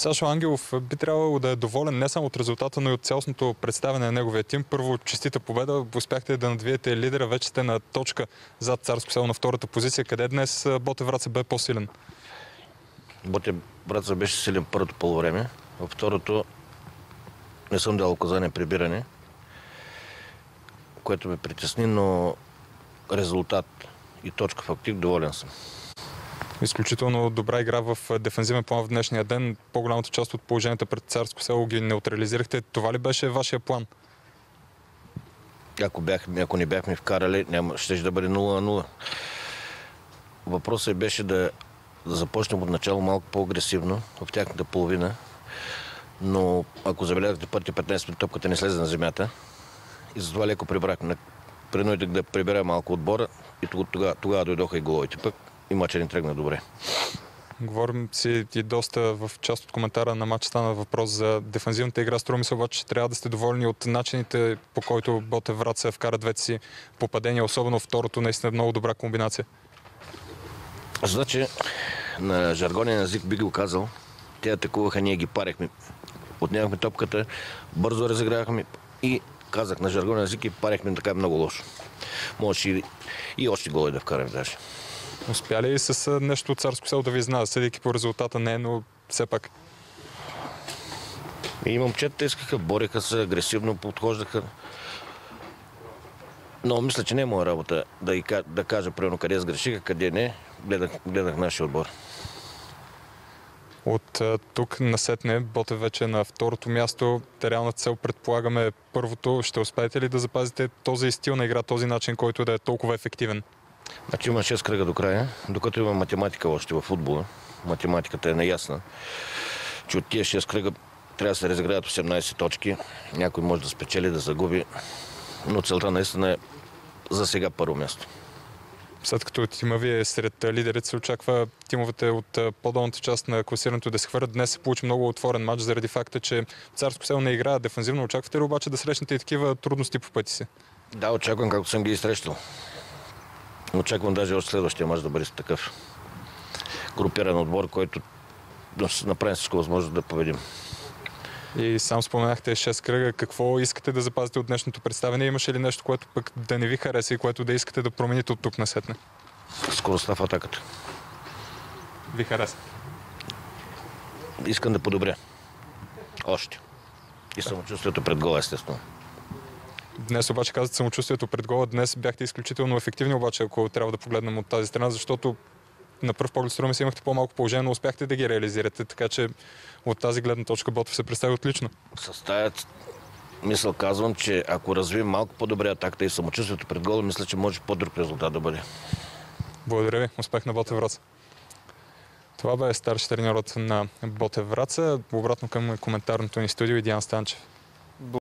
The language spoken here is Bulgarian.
Сашо Ангелов би трябвало да е доволен не само от резултата, но и от цялостното представяне на неговия тим. Първо, честита победа. Успяхте да надвиете лидера. Вече сте на точка зад Царско село на втората позиция. Къде днес Боте Враца бе по-силен? Боте Враца беше силен първото полувреме. Във второто не съм дал указание прибиране, което ме притесни, но резултат и точка в актив доволен съм. Изключително добра игра в дефензивен план в днешния ден. По-голямата част от положенията пред Царско село ги неутрализирахте. Това ли беше вашия план? Ако, бях, ако не бяхме вкарали, няма, ще да бъде 0 на 0. Въпросът беше да, да започнем от начало малко по-агресивно в тяхната половина. Но ако забелязахте пъти 15 минути, топката не слезе на земята. И затова леко прибрахме. Принудих да прибера малко отбора и тогава, тогава дойдоха и головите. Пък и матча ни тръгна добре. Говорим си и доста в част от коментара на матча стана въпрос за дефанзивната игра. Струва ми се обаче, че трябва да сте доволни от начините, по който Боте Враца вкара двете си попадения, особено второто, наистина много добра комбинация. Значи, на жаргонен език би го казал, те атакуваха, ние ги парехме. Отнявахме топката, бързо разигравахме и казах на жаргонен език и парехме така много лошо. Може и, и още голове да вкараме даже. Успя ли с нещо от царско село да ви знаят, съдейки по резултата не, но все пак? И момчета искаха, бореха се, агресивно подхождаха. Но мисля, че не е моя работа да, да кажа примерно къде сгрешиха, къде не. Гледах, гледах нашия отбор. От тук насетне Боте вече на второто място. Реалната цел предполагаме първото. Ще успеете ли да запазите този стил на игра, този начин, който да е толкова ефективен? Значи има 6 кръга до края, докато има математика още в футбола. Математиката е неясна, че от тия 6 кръга трябва да се разиграят 18 точки. Някой може да спечели, да загуби, но целта наистина е за сега първо място. След като тима ви е сред лидерите, се очаква тимовете от по-долната част на класирането да се хвърлят. Днес се получи много отворен матч заради факта, че Царско село не играе дефанзивно. Очаквате ли обаче да срещнете и такива трудности по пъти си? Да, очаквам, както съм ги изсрещал. Очаквам даже от следващия мач да бъде такъв групиран отбор, който да направим всичко възможно да победим. И сам споменахте 6 кръга. Какво искате да запазите от днешното представяне? Имаше ли нещо, което пък да не ви хареса и което да искате да промените от тук на сетне? Скоростта в атаката. Ви хареса? Искам да подобря. Още. И самочувствието пред гола, естествено. Днес обаче казвате самочувствието пред гола. Днес бяхте изключително ефективни, обаче ако трябва да погледнем от тази страна, защото на пръв поглед струва си имахте по-малко положение, но успяхте да ги реализирате. Така че от тази гледна точка Ботов се представи отлично. С тая мисъл казвам, че ако развием малко по-добре атаката и самочувствието пред гола, мисля, че може по-друг резултат да бъде. Благодаря ви. Успех на Ботев Враца. Това бе старши треньорът на Ботев Враца. Обратно към коментарното ни студио и Диан Станчев.